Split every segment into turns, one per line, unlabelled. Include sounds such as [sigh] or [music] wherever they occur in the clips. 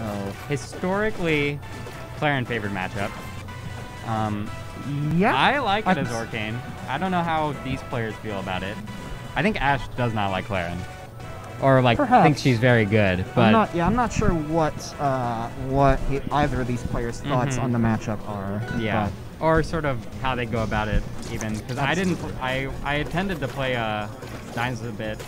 So
Historically, Clairen favored matchup. Um,
yeah,
I like it as
can s-
Orcane. I don't know how these players feel about it. I think Ash does not like Clairen. Or like
Perhaps.
thinks she's very good, but
I'm not. Yeah, I'm not sure what uh, what he- either of these players' thoughts
Mhm.
on the matchup are.
yeah.
but-
Or sort of how they go about it, even because I didn't. I I intended to play uh, Dinos a bit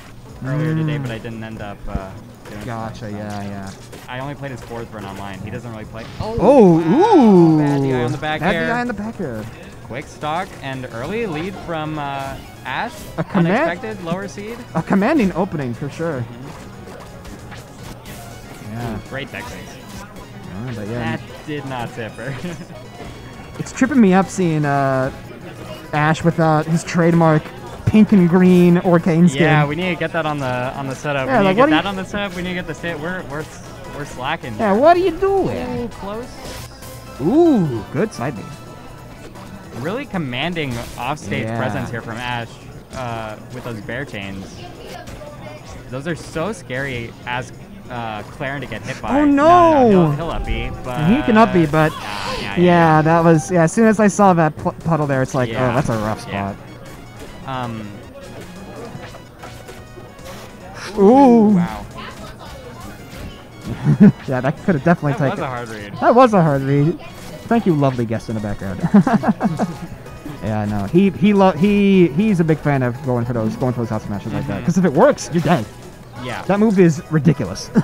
earlier today,
Mm.
but I didn't end up uh, doing. so.
Gotcha. Yeah, yeah.
I only played his fourth run online. He doesn't really play.
Oh, ooh.
Bad DI on the back
Bad
air.
DI on the back air.
Quick stock and early lead from uh, Ash.
A command-
Unexpected lower seed.
A commanding opening for sure.
Mm-hmm.
Yeah.
Great deck base.
yeah, but yeah.
That did not tip her.
It's tripping me up seeing uh, Ash without his trademark pink and green Orcane skin.
yeah, we need to get that on the on the setup.
Yeah,
we need
like,
to
what
get
do
that on the setup. We need to get the state. We're we're we're slacking.
Yeah, what are you doing?
Ooh, close.
Ooh, good side B.
Really commanding offstage
Yeah.
presence here from Ash uh, with those bear chains. Those are so scary as uh, Clairen to get hit by.
Oh,
no!
no!
he'll, he'll up B, but
He can up B, but
Nah, yeah, yeah,
yeah, that was yeah. As soon as I saw that pl- puddle there, it's like,
Yeah.
oh, that's a rough
Yeah.
spot.
Um.
Ooh,
Wow. [laughs]
yeah, that could have definitely
That
taken.
was a hard read.
That was a hard read. Thank you, lovely guest in the background. [laughs] yeah, no, he he lo- he he's a big fan of going for those going for those house smashes like that. Because if it works, you're dead.
Yeah.
That move is ridiculous. [laughs]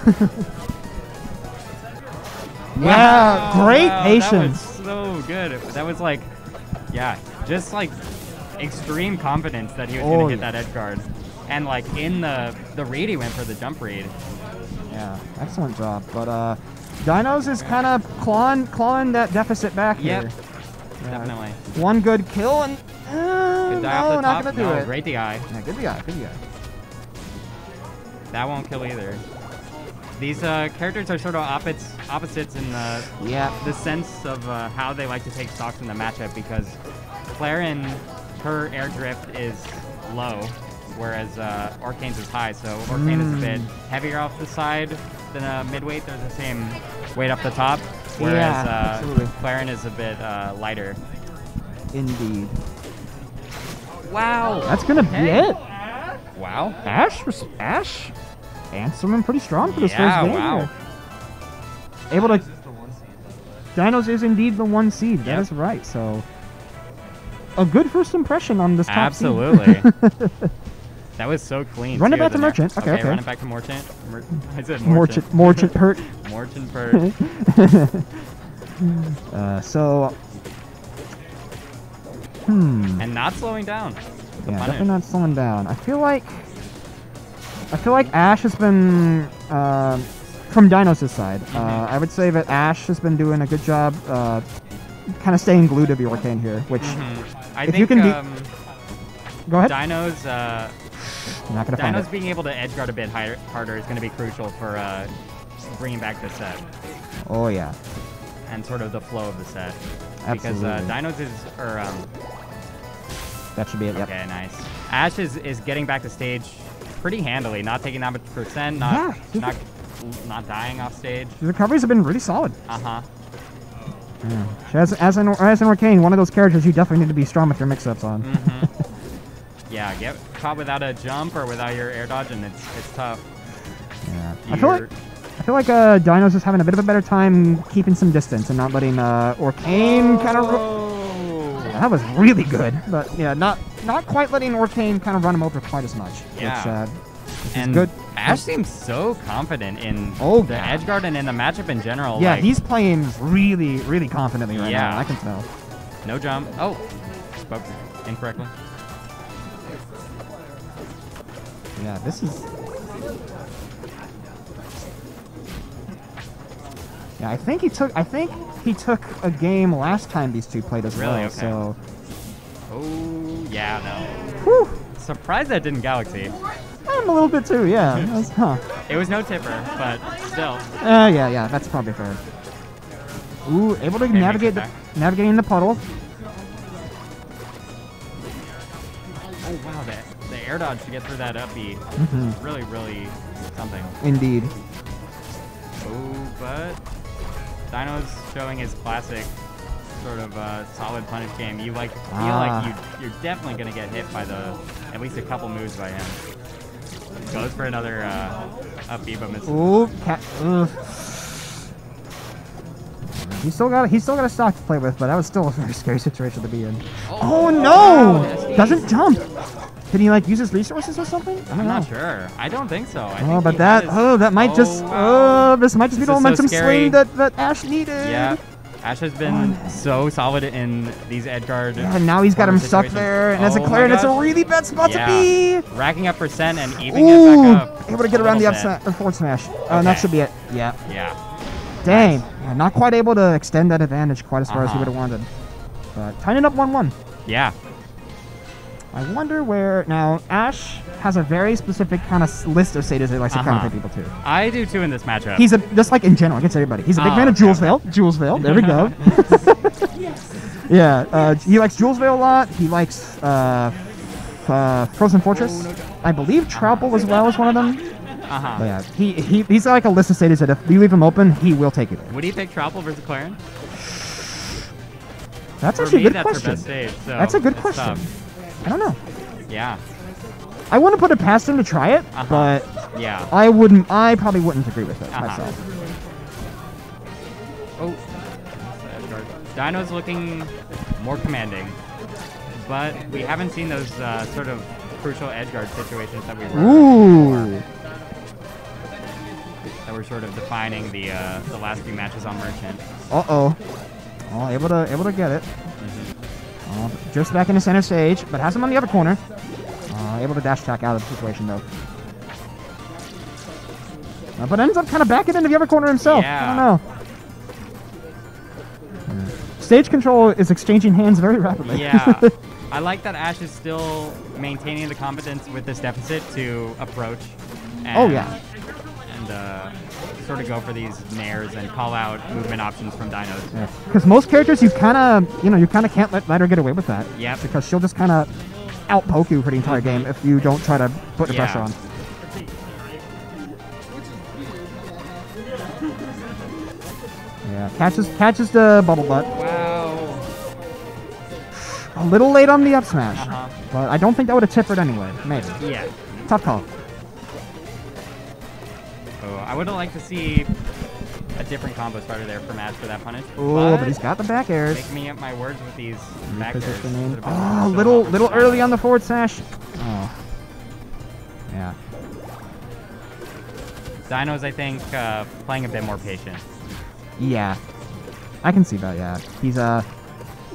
Wow,
yeah, great
wow,
patience.
That was so good. That was like, yeah, just like extreme confidence that he was
Oh,
gonna hit
yeah.
that edge guard, and like in the the read he went for the jump read.
Yeah, excellent job. But uh, Dinos is kind of clawing clawing that deficit back
Yep.
here. Yeah,
Definitely.
One good kill and uh,
Good die
no, not gonna do
no,
it.
great DI.
Yeah, good guy, good guy.
That won't kill either. These uh, characters are sort of opposites, opposites in the
Yeah.
the sense of uh, how they like to take stocks in the matchup because Clairen, her air drift is low, whereas uh, Orcane's is high. So Orcane is a bit
Mm.
heavier off the side than a midweight. They're the same weight up the top, whereas
Yeah,
uh,
absolutely.
Clairen is a bit uh, lighter.
Indeed.
Wow.
That's gonna be it.
Wow.
Ash, was- Ash, answering pretty strong for this
Yeah,
first game
wow.
here. Able to. Dinos is indeed the one seed. That
Yep.
is right. So, a good first impression on this top.
Absolutely. [laughs] That was so clean.
Run it back to Merchant. Okay, okay.
Run it back to Merchant. Mer- [laughs] I said Merchant.
Morchant hurt. [laughs]
Merchant Bird.
Uh, so, hmm.
and not slowing down. The
Yeah, definitely not slowing down. I feel like I feel like Ash has been um from Dinos' side. Uh,
Mhm.
I would say that Ash has been doing a good job, uh, kind of staying glued to the Orcane here. Which
Mhm. I
If
think
you can
um,
go ahead.
Dinos, uh,
not gonna find
Dinos being able to edge guard a bit higher, harder is going to be crucial for uh, bringing back the set
Oh yeah,
and sort of the flow of the set. Absolutely. Because uh. Dinos is, or um,
that should be it. Yep.
okay, nice. Ash is, is getting back to stage pretty handily, not taking that much percent, not
Yeah,
not not dying off stage.
The recoveries have been really solid.
Uh huh.
Yeah. As as an as an Orcane, one of those characters you definitely need to be strong with your mix-ups on.
hmm [laughs] yeah, get caught without a jump or without your air dodge, and it's it's tough.
Yeah. I feel like I feel like uh, Dinos just having a bit of a better time keeping some distance and not letting uh, Orcane kind of.
Oh.
That was really good, but yeah, not not quite letting Orcane kind of run him over quite as much.
Yeah.
Which, uh,
and
good.
Ash seems so confident in
Oh,
the edge guard and in the matchup in general.
Yeah,
like,
he's playing really, really confidently right
Yeah.
now. I can tell.
no jump. Oh, spoke incorrectly.
Yeah, this is. Yeah, I think he took. I think he took a game last time these two played as
Really?
well.
Okay.
So,
Oh, yeah, no.
whew,
Surprised that didn't Galaxy.
I'm a little bit too. Yeah. [laughs] That's- huh.
It was no tipper, but still.
Uh, yeah, yeah, that's probably fair. Ooh, able to
makes
navigate the navigating the puddle.
Oh, wow, the, the air dodge to get through that up B.
Mhm.
Really, really something.
Indeed.
Oh, but Dino's showing his classic sort of uh, solid punish game. You like feel
Ah.
like you you're definitely gonna get hit by the at least a couple moves by him. Goes for another uh, up B, but misses.
Ooh, cat. Ugh. He's still got he's still got a stock to play with, but that was still a very scary situation to be in. Oh, no!
wow,
Doesn't jump. Did he like use his resources or something? I don't
I'm
know.
not sure. I don't think so. I
Oh,
think
but
he
that—oh, that might just
wow.
oh this might just be
This
the
is so
momentum swing that that Ash needed.
Yeah. Ash has been so solid in these edge guard.
Yeah, and now he's got him
corner
stuck there, and as a
Oh my
Clairen, it's a really bad spot
Yeah.
to be.
Racking up percent and evening it
Ooh,
back up.
able to get around the
little
up
bit.
uh, forward smash. Uh, and that should be it. Yeah.
Yeah.
Dang. Yeah, not quite able to extend that advantage quite as far as he
Uh-huh.
would have wanted. But tying it up 1-1.
Yeah.
I wonder where now Ash has a very specific kind of list of status he likes to
Uh-huh.
counter people to.
I do too in this matchup.
He's a just like in general against everybody. He's a big
Oh,
fan of
okay.
Julesvale. Jules There we go. [laughs] [laughs] yeah, uh, he likes Julesvale a lot. He likes uh, uh, Frozen Fortress. I believe Troupple as well is one of them.
uh-huh.
Yeah, he, he he's like a list of status that if you leave him open, he will take it.
Would you pick Troupple versus Clairen?
That's
For
actually
me,
a good question.
best stage. So
That's a good question.
tough.
I don't know.
Yeah.
I wouldn't put it past him to try it,
Uh-huh.
but
Yeah.
I wouldn't. I probably wouldn't agree with it
Uh-huh.
myself.
Oh. Dino's looking more commanding, but we haven't seen those uh, sort of crucial edge guard situations that we were
Ooh.
that were sort of defining the uh, the last few matches on Merchant.
Uh oh. Oh, able to able to get it. Oh, just back into center stage, but has him on the other corner. Uh, able to dash attack out of the situation though. Uh, but ends up kind of backing into the other corner himself. I don't know. Yeah. Stage control is exchanging hands very rapidly.
Yeah. [laughs] I like that Ash is still maintaining the competence with this deficit to approach. And,
Oh, yeah.
And uh, sort of go for these nairs and call out movement options from Dinos.
Because most characters, you kind of, you know, you kind of can't let, let her get away with that.
Yep.
Because she'll just kind of out poke you for the entire game if you don't try to put the
Yeah.
pressure on. Yeah, catches catches the bubble butt.
Wow.
A little late on the up smash,
Uh-huh.
but I don't think that would have tippered anyway. Maybe.
Yeah.
Tough call.
I would have liked to see a different combo starter there for Ash for that punish.
Oh, but he's got the back airs.
Making me up my words with these back airs.
Oh,
so
little little early on the forward sash. Oh. Yeah.
Dino's, I think, uh, playing a bit more patient.
Yeah. I can see that, yeah. He's uh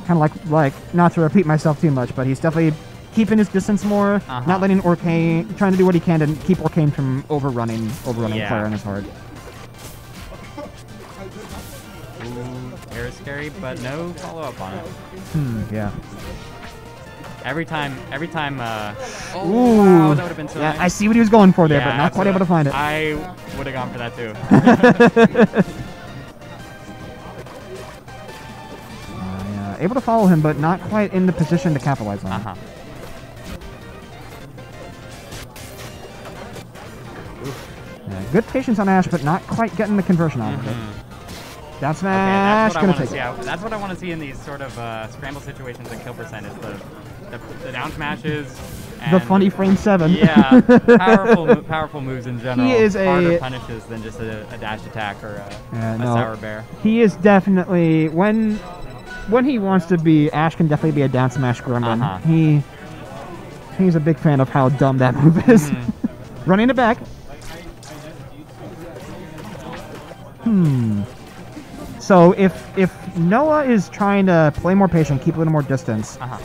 kind of like like not to repeat myself too much, but he's definitely keeping his distance more,
Uh-huh.
not letting Orcane trying to do what he can to keep Orcane from overrunning overrunning
Yeah.
Clairen his hard.
Ooh, air is scary, but no follow-up on it.
Hmm, yeah.
Every time, every time, uh... Oh,
Ooh.
wow, that would have been so
Yeah,
nice.
I see what he was going for there,
Yeah,
but not quite able to find it.
I would have gone for that too. [laughs] [laughs]
Uh, yeah, able to follow him, but not quite in the position to capitalize on. it.
uh-huh.
Yeah, good patience on Ash, but not quite getting the conversion out of it.
Mhm.
Down
Okay, that's what I
gonna
want to
take
see.
it.
out- That's what I want to see in these sort of uh, scramble situations and kill percent is the the, the down smashes.
The funny frame seven.
Yeah, powerful, powerful moves in general.
He is a-
harder punishes than just a, a dash attack or a,
Yeah,
a
no.
sour bear.
He is definitely when when he wants to be. Ash can definitely be a down smash gremlin.
Uh-huh.
He he's a big fan of how dumb that move is.
Mhm. [laughs]
Running it back. Hmm. So if if Noah is trying to play more patient, keep a little more distance,
Uh-huh.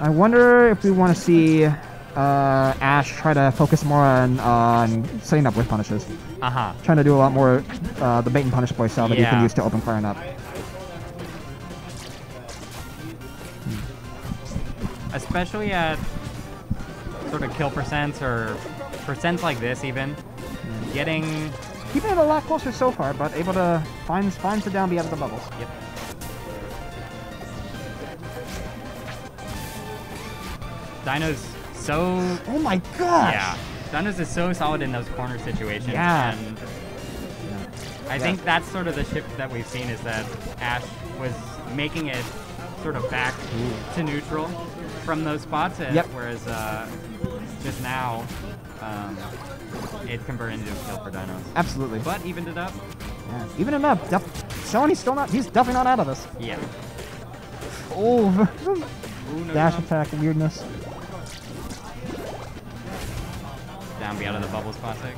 I wonder if we want to see uh, Ash try to focus more on on setting up with punishes,
Uh-huh.
trying to do a lot more uh, the bait and punish play style that he can use to open Clairen up.
Especially at sort of kill percents or percents like this even. Getting
Keeping it a lot closer so far, but able to find finds the down B out of the bubbles.
Yep. Dino's so
Oh my gosh!
yeah. Dino's is so solid in those corner situations.
Yeah.
And I
Yeah.
think that's sort of the shift that we've seen is that Ash was making it sort of back to neutral from those spots, and
Yep.
whereas uh, just now um, it converted into a kill for Dinos.
Absolutely.
But evened it up.
Yeah. Even him up. Showing he's still not. He's definitely not out of this.
Yeah.
Oh, [laughs]
Ooh, no
dash
jump.
attack weirdness.
Down B out of the bubbles classic.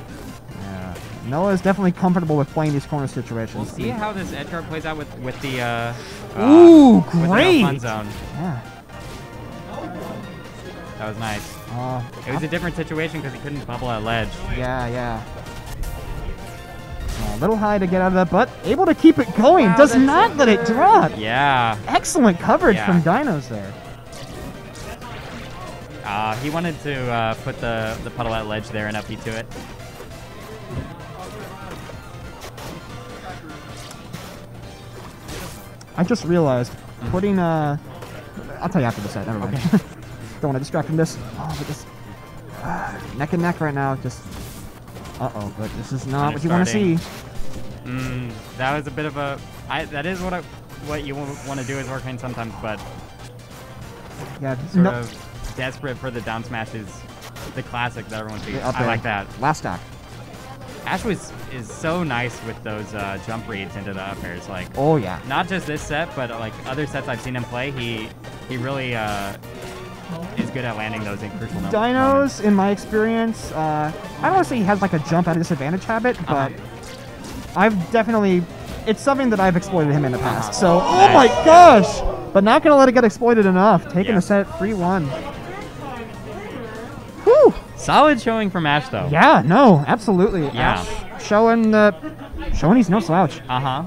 Yeah. Noah is definitely comfortable with playing these corner situations.
We'll see how this edge guard plays out with with the uh,
Ooh,
uh, with the
great.
fun zone.
Yeah.
That was nice.
Uh,
It was a different situation because he couldn't bubble at ledge.
yeah, yeah. A little high to get out of that, but able to keep it going.
Wow,
Does not
so
let it drop.
Yeah.
Excellent coverage
Yeah.
from Dinos there.
Uh, he wanted to uh, put the, the puddle at ledge there and up B to it.
I just realized putting uh I'll tell you after the set, never mind. [laughs] Don't want to distract from this. Oh, but this uh, neck and neck right now, just uh oh, but this is not what you want to see.
Mm, that was a bit of a. I, that is what I, what you want to do as Orcane sometimes, but
Yeah,
sort
no,
of desperate for the down smash is the classic that everyone sees. I like that.
Last stack.
Ash was is so nice with those uh, jump reads into the up airs. Like
Oh yeah.
not just this set, but like other sets I've seen him play, he he really uh, is good at landing those in crucial moments.
Dinos, in my experience, uh, I don't want to say he has like a jump at a disadvantage habit, but
Uh-huh.
I've definitely, it's something that I've exploited him in the past.
Uh-huh.
So, oh my gosh! But not gonna let it get exploited enough. Taking
Yeah.
the set 3-1. Whew!
Solid showing from Ash though.
Yeah, no, absolutely.
Yeah.
Ash showing the, showing he's no slouch.
Uh huh.